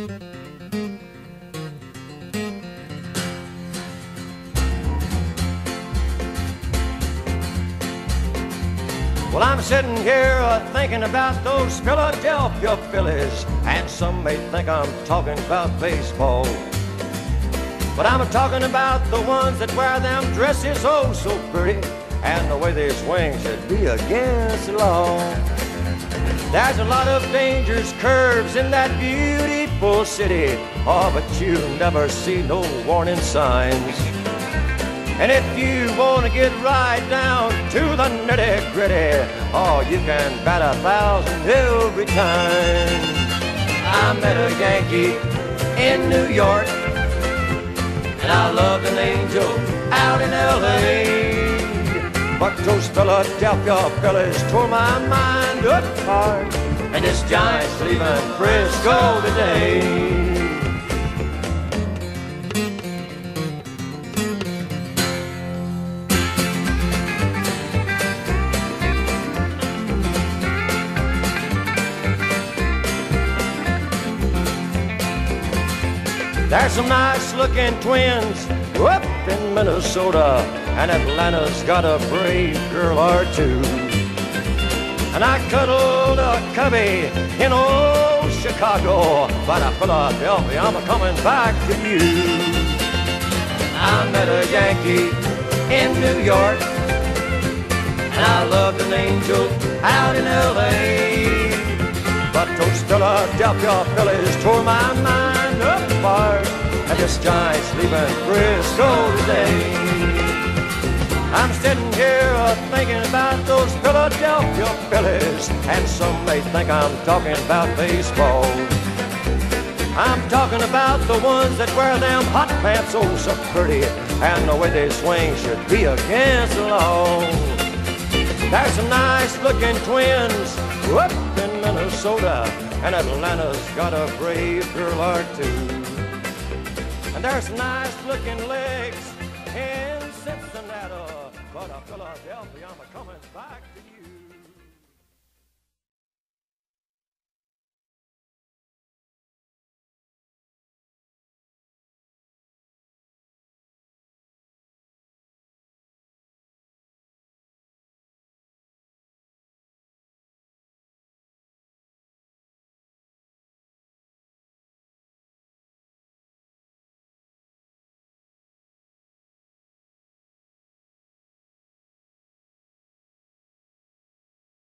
Well, I'm sitting here uh, thinking about those Philadelphia Phillies, and some may think I'm talking about baseball. But I'm talking about the ones that wear them dresses oh so pretty, and the way they swing should be against the law. There's a lot of dangerous curves in that beautiful city, oh, but you never see no warning signs. And if you want to get right down to the nitty gritty, oh, you can bet a thousand every time. I met a Yankee in New York, and I loved an angel out in L.A. Philadelphia Phillies tore my mind apart, and this Giants leaving Frisco oh, today. There's some nice looking twins up in Minnesota, and Atlanta's got a brave girl or two. And I cuddled a cubby in old Chicago, but I Philadelphia, I'm coming back to you. I met a Yankee in New York, and I loved an angel out in L.A. But those Philadelphia Phillies tore my mind apart, and this Giants leaving Frisco today. I'm sitting here thinking about those Philadelphia Phillies, and some may think I'm talking about baseball. I'm talking about the ones that wear them hot pants oh so pretty, and the way they swing should be against the law. There's some nice looking twins up in Minnesota, and Atlanta's got a brave girl or two. And there's nice looking legs in Cincinnati, but Philadelphia, I'm coming back to you.